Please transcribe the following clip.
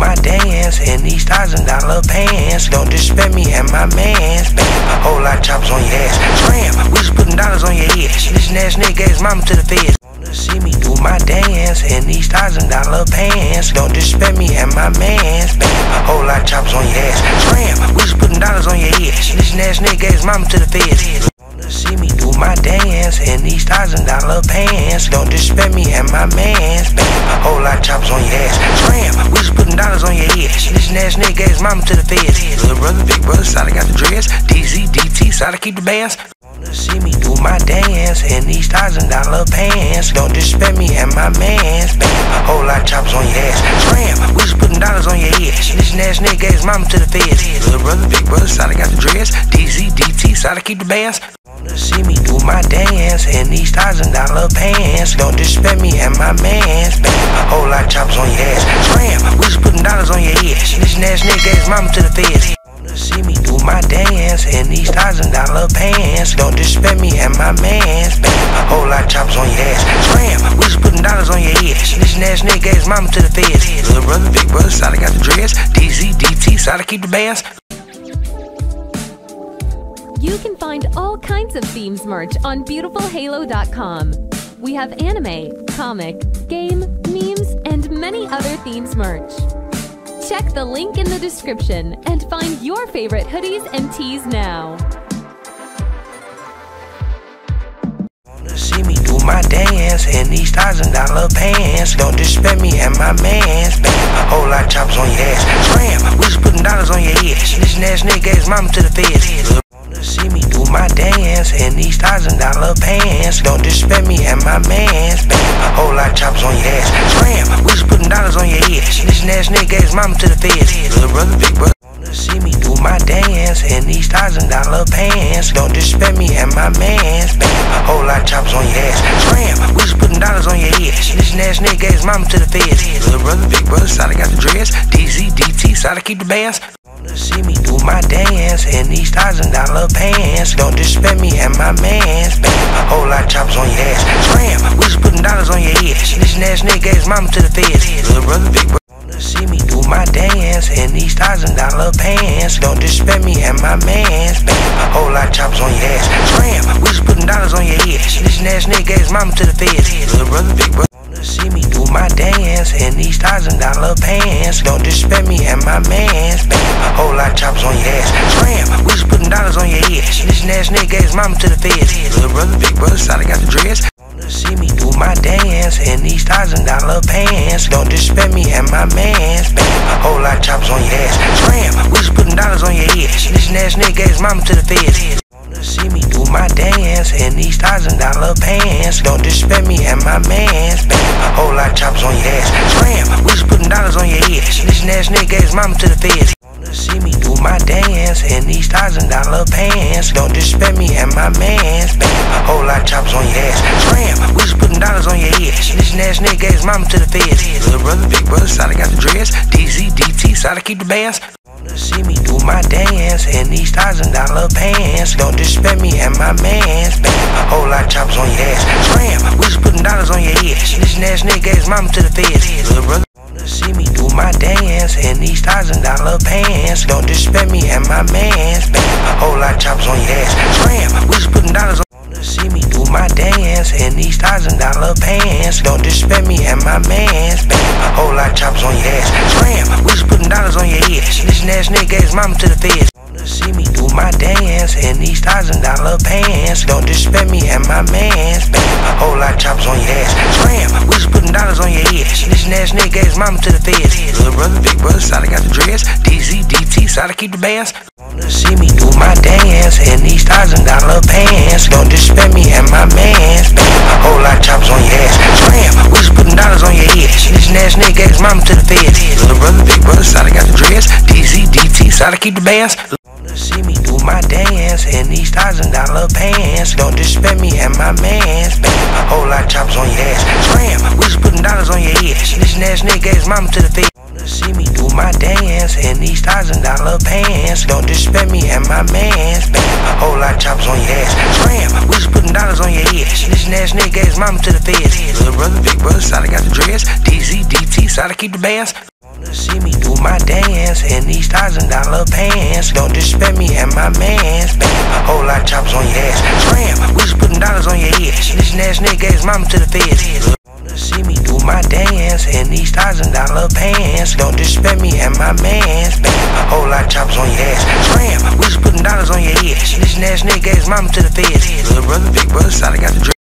my dance in these thousand dollar pants. Don't disrespect me and my mans. Bam, whole lot of choppers on your ass. Scram, we just putting dollars on your ass. This ass nigga his mama to the feds. Wanna see me do my dance in these thousand dollar pants. Don't disrespect me and my mans. Bam, whole lot of choppers on your ass. Scram, we just putting dollars on your ass. This ass nigga his mama to the feds. Wanna see me do my dance in these thousand dollar pants. Don't disrespect me and my mans. Bam, whole lot of choppers on your ass. Scram, we just putting dollars on your ass. This ass nigga his mama to the feds. Little brother, big brother, side I got the dress. DZ, DT, side I keep the bands. Wanna see me do my dance in these thousand dollar pants. Don't disrespect me and my mans. Bam, whole lot choppers on your ass. Scram, we just putting dollars on your ass. This ass nigga his mama to the feds. Little brother, big brother, side I got the dress. DZ, DT, side I keep the bands. Wanna see me do my dance in these thousand dollar pants. Don't disrespect me and my mans. Bam, whole lot of choppers on your ass. Scram, we just putting dollars on your ass. This ass nigga his mama to the feds. Wanna see me do my dance in these thousand dollar pants. Don't disrespect me and my mans. Bam, whole lot of choppers on your ass. Scram, we just putting dollars on your ass. This ass nigga his mama to the feds. Little brother, big brother, side I got the dress. DZ, DT, side I keep the bands. You can find all kinds of themes merch on beautifulhalo.com. We have anime, comic, game, memes, and many other themes merch. Check the link in the description and find your favorite hoodies and tees now. Wanna see me do my dance in these thousand dollar pants. Don't disrespect me and my mans. Bam, whole lot choppers on your ass. Scram, we just putting dollars on your ass. This ass nigga his mama to the feds. Wanna see me do my dance in these thousand dollar pants. Don't disrespect me and my mans. Bam, whole lot of choppers on your ass. Scram, we just putting dollars on your ass. This ass nigga his mama to the feds. Little brother, big brother. Wanna see me do my dance in these thousand dollar pants. Don't disrespect me and my mans. Bam, whole lot of choppers on your ass. Scram, we just putting dollars on your ass. This ass nigga his mama to the feds. Little brother, big brother, side I got the dress. DZ, DT, side I keep the bands. See me do my dance in these thousand dollar pants. Don't disrespect me and my mans. Bam, whole lot choppers on your ass. Scram, we just putting dollars on your ass. This ass nigga his mama to the feds. Little brother, big brother. See me do my dance in these thousand dollar pants. Don't disrespect me and my mans. Bam, whole lot choppers on your ass. Scram, we just putting dollars on your ass. This ass nigga his mama to the feds. Little brother, big brother. See me do my dance in these thousand dollar pants. Don't disrespect me and my mans. Bam, whole lot of choppers on your ass. Scram, we just putting dollars on your ass. This ass nigga his mama to the feds. Little brother, big brother, side I got the dress. Wanna see me do my dance in these thousand dollar pants. Don't disrespect me and my mans. Bam, whole lot of choppers on your ass. Scram, we just putting dollars on your ass. This ass nigga his mama to the feds. Wanna see my dance in these thousand dollar pants. Don't disrespect me and my mans. Bam, whole lot of choppers on your ass. Scram, we just putting dollars on your ass. This ass nigga his mama to the feds. Wanna see me do my dance in these thousand dollar pants. Don't disrespect me and my mans. Bam, whole lot of choppers on your ass. Scram, we just putting dollars on your ass. This ass nigga his mama to the feds. Little brother, big brother, side I got the dress. DZ, DT, side I keep the bands. See me do my dance in these thousand dollar pants. Don't disrespect me and my mans. Bam, whole lot of choppers on your ass. Scram, we just putting dollars on your ass. This ass nigga his mama to the feds. Little brother. Wanna see me do my dance in these thousand dollar pants. Don't disrespect me and my mans. Bam, whole lot choppers on your ass. Scram, we just putting dollars on. See me do my dance in these thousand dollar pants. Don't disrespect me and my mans. Bam, whole lot of choppers on your ass. Scram, we just putting dollars on your ass. This ass nigga his mama to the feds. Wanna see me do my dance in these thousand dollar pants. Don't disrespect me and my mans. Bam, whole lot of choppers on your ass. Scram, we just putting dollars on your ass. This ass nigga his mama to the feds. Little brother, big brother, side I got the dress. DZ, DT, side I keep the bands. Wanna see me do my dance in these thousand dollar pants. Don't I keep the bands. Wanna see me do my dance in these thousand dollar pants. Don't disrespect me and my mans. Bam, whole lot of choppers on your ass. Scram, we just putting dollars on your ass. This ass nigga his mama to the feds. Wanna see me do my dance in these thousand dollar pants. Don't disrespect me and my mans. Bam, whole lot of choppers on your ass. Scram, we just putting dollars on your ass. This ass nigga his mama to the feds. Little brother, big brother, side I got the dress. DZ, DT, side I keep the bands. Wanna see me my dance in these thousand dollar pants. Don't disrespect me and my mans. Bam, whole lot of choppers on your ass. Scram, we just putting dollars on your head. This ass nigga gave his mama to the feds. See me do my dance in these thousand dollar pants. Don't disrespect me and my mans. Bam, whole lot of choppers on your ass. Scram, we just putting dollars on your head. This ass nigga gave his mama to the feds. Little brother, big brother, side I got the drip.